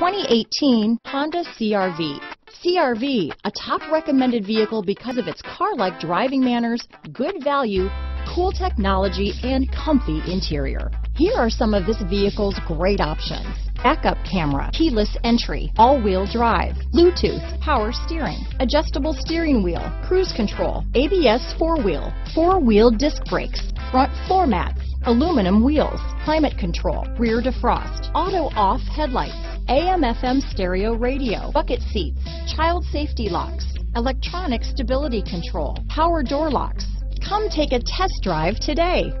2018 Honda CRV. CRV, a top recommended vehicle because of its car-like driving manners, good value, cool technology, and comfy interior. Here are some of this vehicle's great options. Backup camera, keyless entry, all-wheel drive, Bluetooth, power steering, adjustable steering wheel, cruise control, ABS four-wheel, four-wheel disc brakes, front floor mats, aluminum wheels, climate control, rear defrost, auto-off headlights, AM FM stereo radio, bucket seats, child safety locks, electronic stability control, power door locks. Come take a test drive today.